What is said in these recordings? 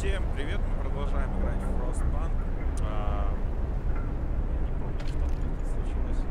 Всем привет, мы продолжаем играть в Frostpunk. А, не помню, что случилось.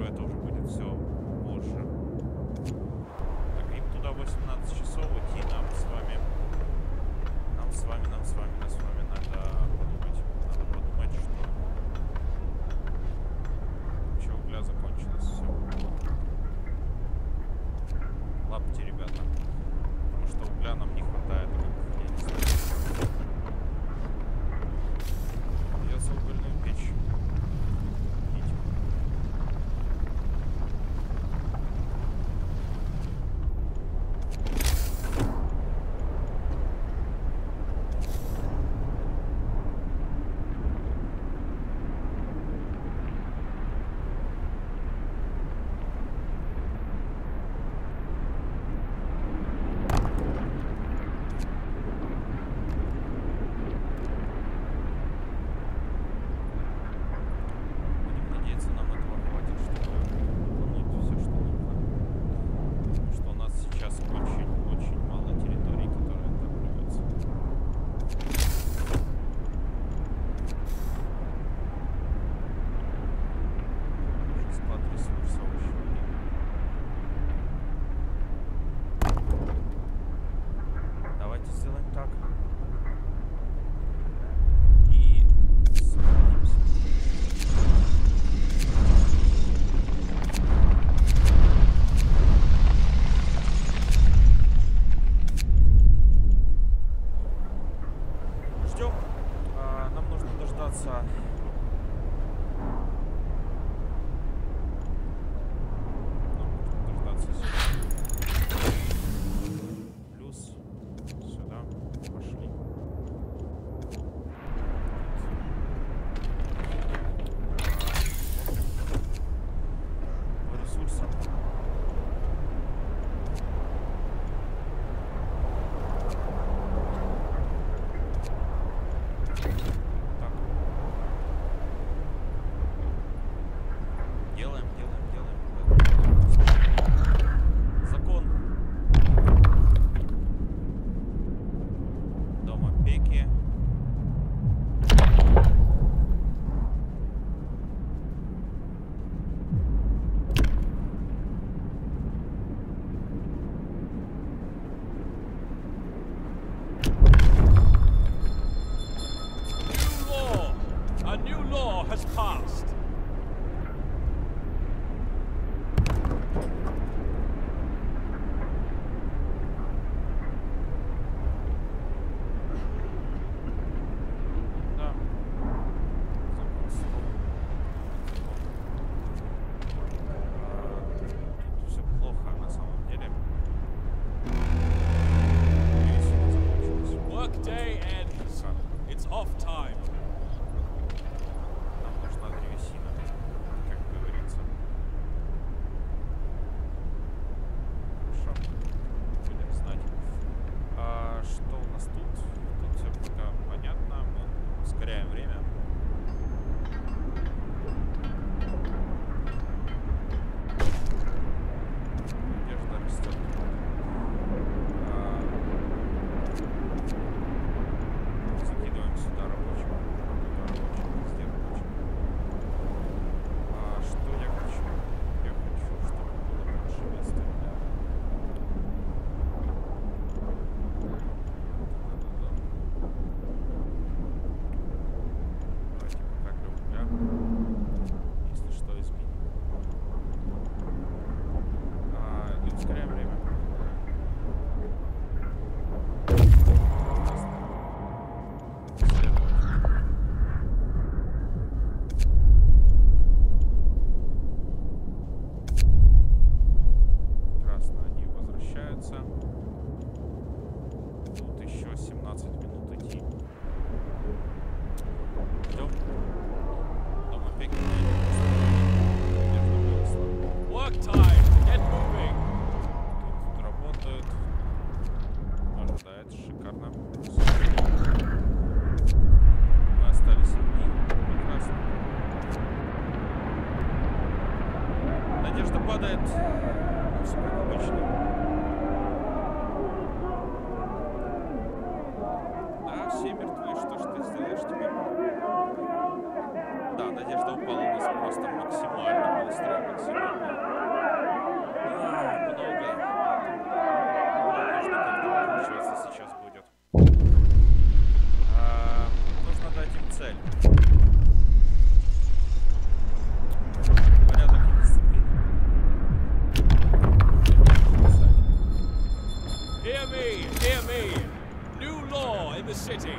первое тоже будет все больше. Так, им туда 8 надо. Hear me. Hear me. New law in the city.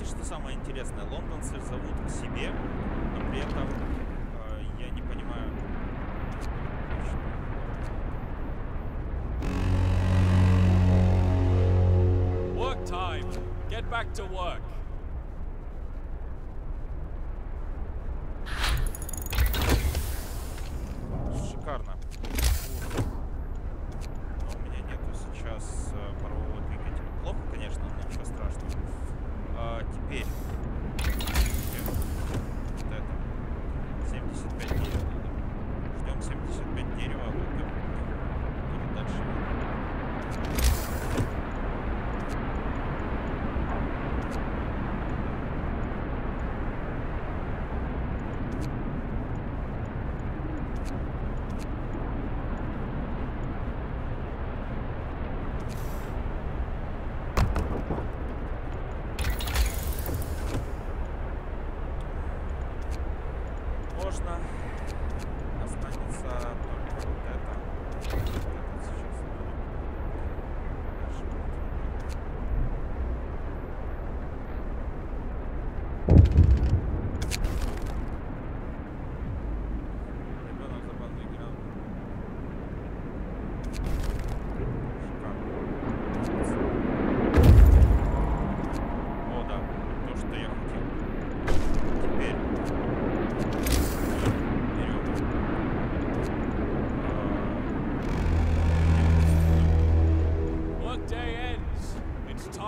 знаете, что самое интересное? Лондонцы зовут к себе, но при этом э, я не понимаю... Work time. Get back to work.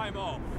time off.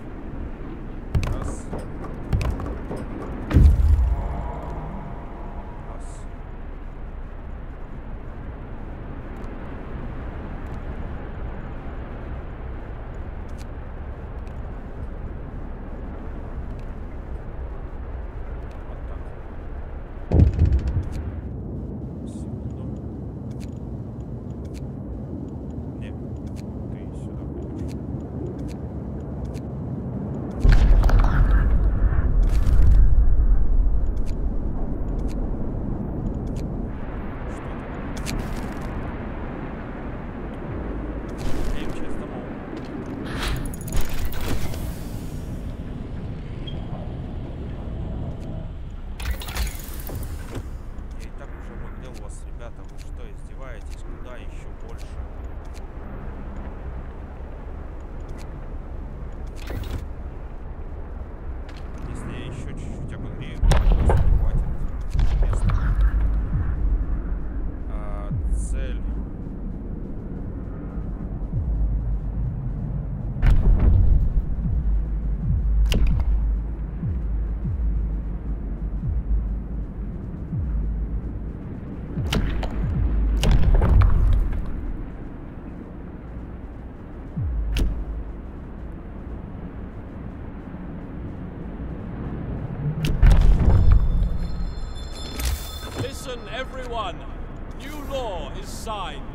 side.